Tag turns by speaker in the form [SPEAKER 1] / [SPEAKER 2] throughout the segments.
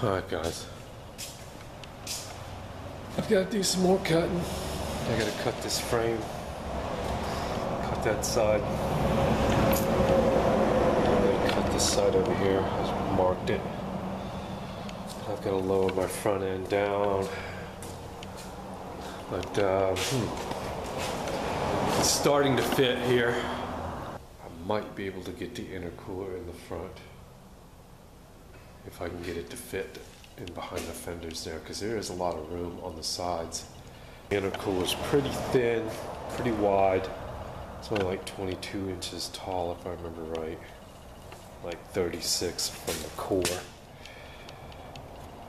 [SPEAKER 1] Alright guys. I've got to do some more cutting. I gotta cut this frame. Cut that side. I'm gonna cut this side over here. I marked it. I've got to lower my front end down. But um, hmm. it's starting to fit here. I might be able to get the intercooler in the front if I can get it to fit in behind the fenders there because there is a lot of room on the sides. The intercooler is pretty thin, pretty wide. It's only like 22 inches tall if I remember right. Like 36 from the core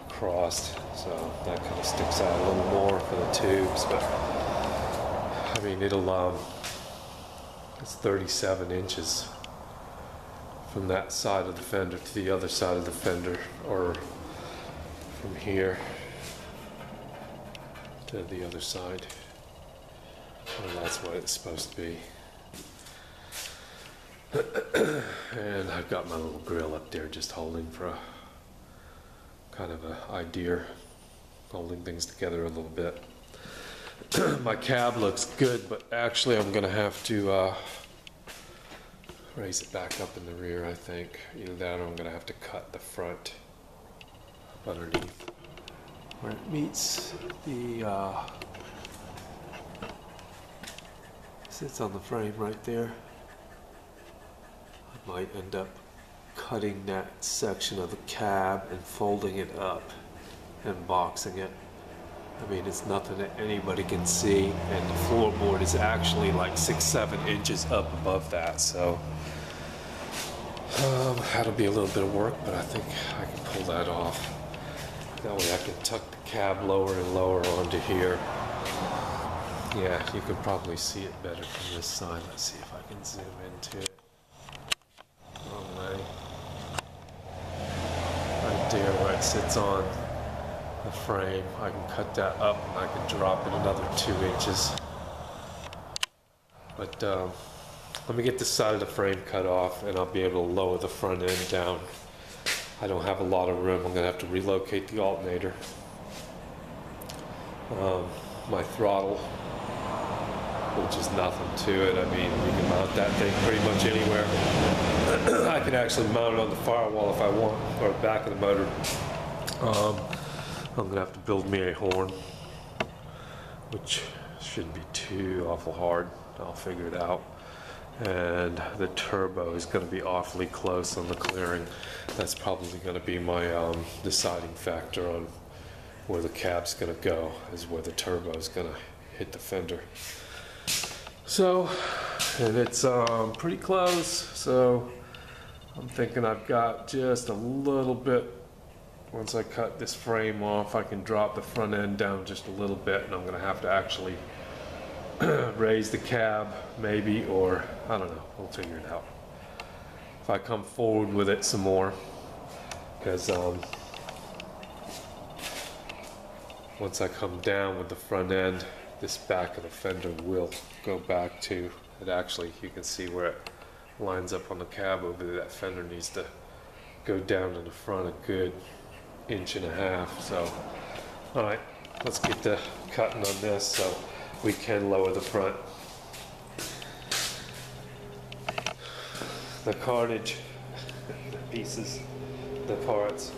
[SPEAKER 1] crossed, so that kind of sticks out a little more for the tubes. But I mean, it'll um, it's 37 inches from that side of the fender to the other side of the fender, or from here to the other side. And that's what it's supposed to be. and I've got my little grill up there just holding for a kind of a idea, holding things together a little bit. my cab looks good, but actually I'm gonna have to uh, raise it back up in the rear, I think. Either that or I'm gonna have to cut the front underneath where it meets the uh, sits on the frame right there. I might end up cutting that section of the cab and folding it up and boxing it. I mean, it's nothing that anybody can see, and the floorboard is actually like six, seven inches up above that, so um, that'll be a little bit of work, but I think I can pull that off. That way I can tuck the cab lower and lower onto here. Yeah, you can probably see it better from this side. Let's see if I can zoom into it. Wrong way. Right there where it sits on the frame. I can cut that up and I can drop it another two inches. But um, let me get this side of the frame cut off and I'll be able to lower the front end down. I don't have a lot of room. I'm gonna have to relocate the alternator. Um, my throttle, which is nothing to it. I mean, you can mount that thing pretty much anywhere. I can actually mount it on the firewall if I want, or back of the motor. Um, I'm gonna have to build me a horn, which shouldn't be too awful hard. I'll figure it out. And the turbo is gonna be awfully close on the clearing. That's probably gonna be my um, deciding factor on where the cab's gonna go, is where the turbo is gonna hit the fender. So, and it's um, pretty close, so I'm thinking I've got just a little bit. Once I cut this frame off, I can drop the front end down just a little bit, and I'm gonna have to actually raise the cab, maybe, or I don't know, we'll figure it out. If I come forward with it some more, because um, once I come down with the front end, this back of the fender will go back to, it actually, you can see where it lines up on the cab over there. That fender needs to go down in the front a good inch and a half. So, all right, let's get the cutting on this so we can lower the front. The carnage, the pieces, the parts.